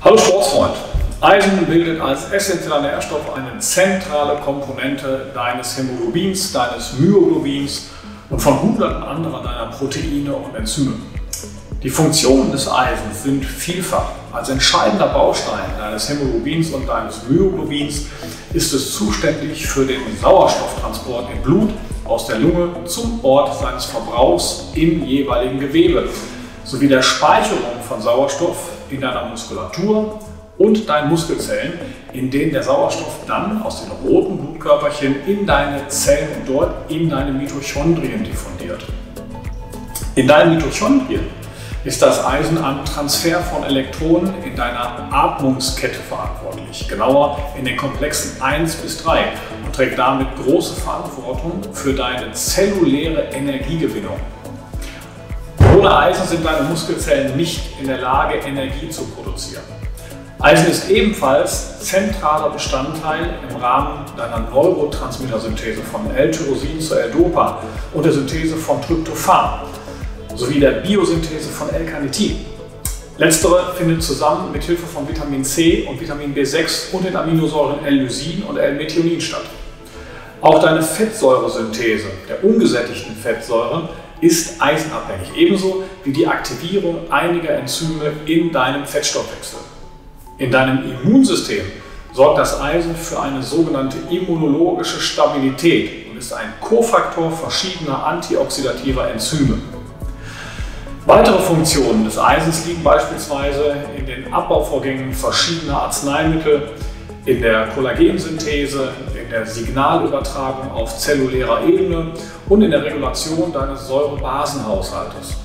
Hallo Sportsfreund! Eisen bildet als essentieller Nährstoff eine zentrale Komponente deines Hämoglobins, deines Myoglobins und von hunderten anderer deiner Proteine und Enzyme. Die Funktionen des Eisens sind vielfach. Als entscheidender Baustein deines Hämoglobins und deines Myoglobins ist es zuständig für den Sauerstofftransport im Blut aus der Lunge zum Ort seines Verbrauchs im jeweiligen Gewebe sowie der Speicherung von Sauerstoff in deiner Muskulatur und deinen Muskelzellen, in denen der Sauerstoff dann aus den roten Blutkörperchen in deine Zellen und dort in deine Mitochondrien diffundiert. In deinen Mitochondrien ist das Eisen am Transfer von Elektronen in deiner Atmungskette verantwortlich, genauer in den Komplexen 1 bis 3 und trägt damit große Verantwortung für deine zelluläre Energiegewinnung. Ohne Eisen sind deine Muskelzellen nicht in der Lage, Energie zu produzieren. Eisen ist ebenfalls zentraler Bestandteil im Rahmen deiner Neurotransmittersynthese von L-Tyrosin zu L-Dopa und der Synthese von Tryptophan sowie der Biosynthese von L-Carnitin. Letztere findet zusammen mit Hilfe von Vitamin C und Vitamin B6 und den Aminosäuren L-Lysin und L-Methionin statt. Auch deine Fettsäuresynthese der ungesättigten Fettsäuren ist eisenabhängig, ebenso wie die Aktivierung einiger Enzyme in deinem Fettstoffwechsel. In deinem Immunsystem sorgt das Eisen für eine sogenannte immunologische Stabilität und ist ein Kofaktor verschiedener antioxidativer Enzyme. Weitere Funktionen des Eisens liegen beispielsweise in den Abbauvorgängen verschiedener Arzneimittel, in der Kollagensynthese, in der Signalübertragung auf zellulärer Ebene und in der Regulation deines Säurebasenhaushaltes.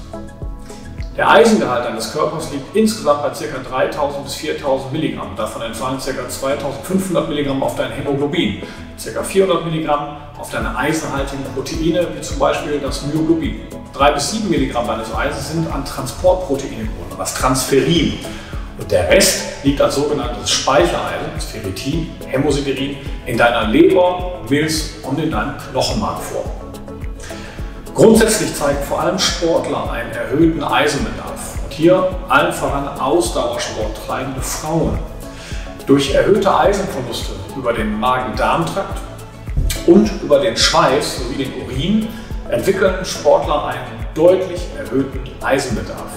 Der Eisengehalt deines Körpers liegt insgesamt bei ca. 3000 bis 4000 Milligramm. Davon entfallen ca. 2500 Milligramm auf dein Hämoglobin, ca. 400 Milligramm auf deine eisenhaltigen Proteine, wie zum Beispiel das Myoglobin. 3 bis 7 Milligramm deines Eisens sind an Transportproteine gebunden, das Transferin. Und der Rest liegt als sogenanntes Speichereisen, das Ferritin, Hämosiderin, in deiner Leber, Milz und in deinem Knochenmark vor. Grundsätzlich zeigen vor allem Sportler einen erhöhten Eisenbedarf. Und hier allen voran Ausdauersport treibende Frauen. Durch erhöhte Eisenverluste über den Magen-Darm-Trakt und über den Schweiß sowie den Urin entwickeln Sportler einen deutlich erhöhten Eisenbedarf.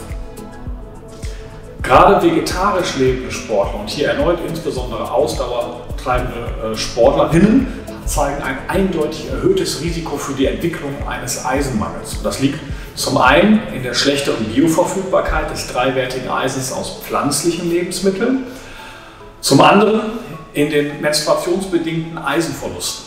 Gerade vegetarisch lebende Sportler und hier erneut insbesondere ausdauertreibende äh, Sportlerinnen zeigen ein eindeutig erhöhtes Risiko für die Entwicklung eines Eisenmangels. Und das liegt zum einen in der schlechteren Bioverfügbarkeit des dreiwertigen Eisens aus pflanzlichen Lebensmitteln, zum anderen in den menstruationsbedingten Eisenverlusten.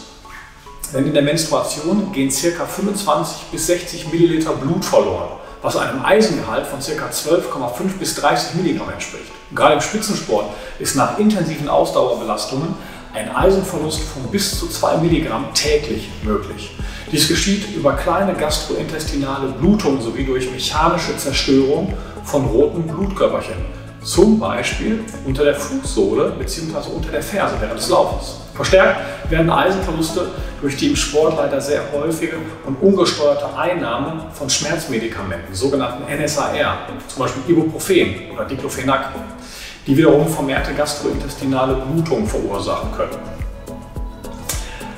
Denn in der Menstruation gehen ca. 25 bis 60 Milliliter Blut verloren, was einem Eisengehalt von ca. 12,5 bis 30 Milligramm entspricht. gerade im Spitzensport ist nach intensiven Ausdauerbelastungen ein Eisenverlust von bis zu 2 Milligramm täglich möglich. Dies geschieht über kleine gastrointestinale Blutungen sowie durch mechanische Zerstörung von roten Blutkörperchen, zum Beispiel unter der Fußsohle bzw. unter der Ferse während des Laufens. Verstärkt werden Eisenverluste durch die im Sport leider sehr häufige und ungesteuerte Einnahme von Schmerzmedikamenten, sogenannten NSAR, zum Beispiel Ibuprofen oder Diclofenac die wiederum vermehrte gastrointestinale Blutung verursachen können.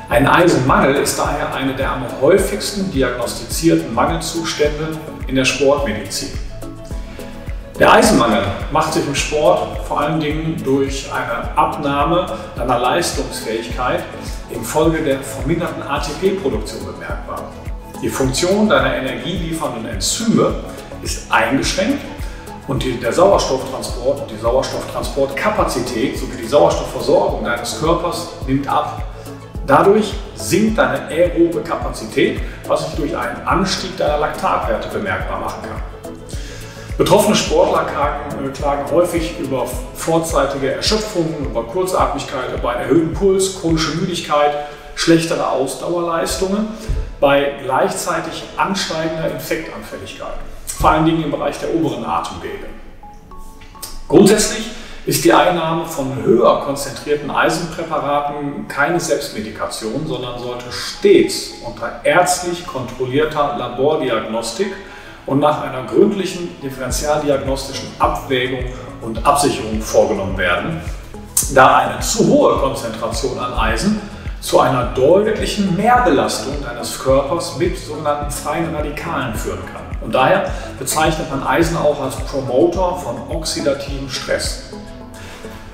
Ein Eisenmangel ist daher eine der am häufigsten diagnostizierten Mangelzustände in der Sportmedizin. Der Eisenmangel macht sich im Sport vor allen Dingen durch eine Abnahme deiner Leistungsfähigkeit infolge der verminderten ATP-Produktion bemerkbar. Die Funktion deiner energieliefernden Enzyme ist eingeschränkt und die, der Sauerstofftransport und die Sauerstofftransportkapazität sowie die Sauerstoffversorgung deines Körpers nimmt ab. Dadurch sinkt deine aerobe Kapazität, was sich durch einen Anstieg deiner Laktatwerte bemerkbar machen kann. Betroffene Sportler klagen, äh, klagen, häufig über vorzeitige Erschöpfung, über Kurzatmigkeit, über einen erhöhten Puls, chronische Müdigkeit, schlechtere Ausdauerleistungen bei gleichzeitig ansteigender Infektanfälligkeit vor allen Dingen im Bereich der oberen Atemwege. Grundsätzlich ist die Einnahme von höher konzentrierten Eisenpräparaten keine Selbstmedikation, sondern sollte stets unter ärztlich kontrollierter Labordiagnostik und nach einer gründlichen differentialdiagnostischen Abwägung und Absicherung vorgenommen werden, da eine zu hohe Konzentration an Eisen zu einer deutlichen Mehrbelastung deines Körpers mit sogenannten freien Radikalen führen kann. Und daher bezeichnet man Eisen auch als Promoter von oxidativem Stress.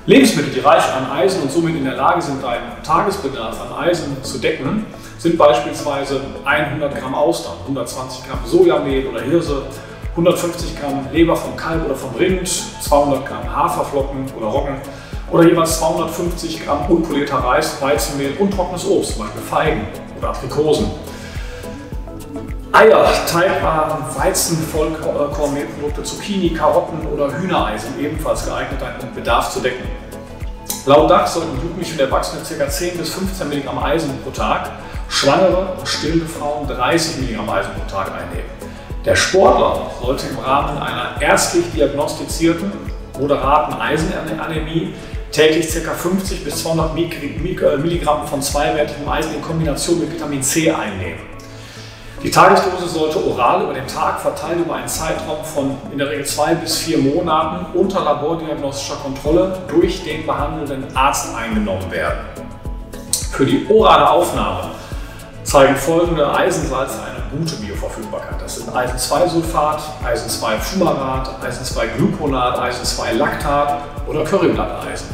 Lebensmittel, die reich an Eisen und somit in der Lage sind, deinen Tagesbedarf an Eisen zu decken, sind beispielsweise 100 Gramm Austern, 120 Gramm Sojamehl oder Hirse, 150 Gramm Leber vom Kalb oder vom Rind, 200 Gramm Haferflocken oder Roggen oder jeweils 250 Gramm unpolierter Reis, Weizenmehl und trockenes Obst, zum Beispiel Feigen oder Aprikosen. Eier, Teigwaren, Weizen, Vollkornmehlprodukte, Zucchini, Karotten oder Hühnerei sind ebenfalls geeignet, deinen Bedarf zu decken. Laut DAX sollten Jugendliche und Erwachsene ca. 10 bis 15 mg Eisen pro Tag, Schwangere und stillende Frauen 30 mg Eisen pro Tag einnehmen. Der Sportler sollte im Rahmen einer ärztlich diagnostizierten moderaten Eisenanämie täglich ca. 50 bis 200 Milligramm von zweiwertigem Eisen in Kombination mit Vitamin C einnehmen. Die Tagesdose sollte oral über den Tag verteilt über einen Zeitraum von in der Regel zwei bis vier Monaten unter labordiagnostischer Kontrolle durch den behandelnden Arzt eingenommen werden. Für die orale Aufnahme zeigen folgende Eisensalze eine gute Bioverfügbarkeit. Das sind Eisen-2-Sulfat, Eisen-2-Fumarat, Eisen-2-Gluconat, Eisen-2-Lactat oder Curryblatteisen.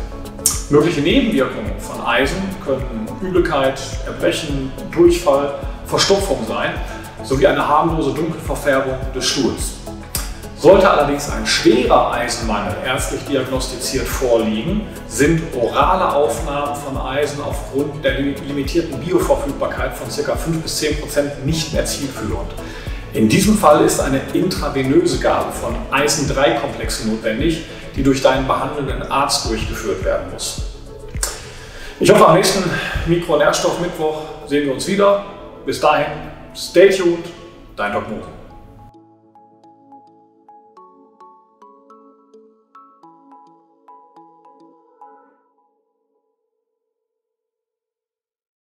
Mögliche Nebenwirkungen von Eisen könnten Übelkeit, Erbrechen, Durchfall, Verstopfung sein sowie eine harmlose Dunkelverfärbung des Stuhls. Sollte allerdings ein schwerer Eisenmangel ärztlich diagnostiziert vorliegen, sind orale Aufnahmen von Eisen aufgrund der limitierten Bioverfügbarkeit von ca. 5 bis 10 Prozent nicht mehr zielführend. In diesem Fall ist eine intravenöse Gabe von Eisen-3-Komplexen notwendig, die durch deinen behandelnden Arzt durchgeführt werden muss. Ich hoffe, am nächsten Mikronährstoff-Mittwoch sehen wir uns wieder. Bis dahin, stay tuned, dein Doc Mosen.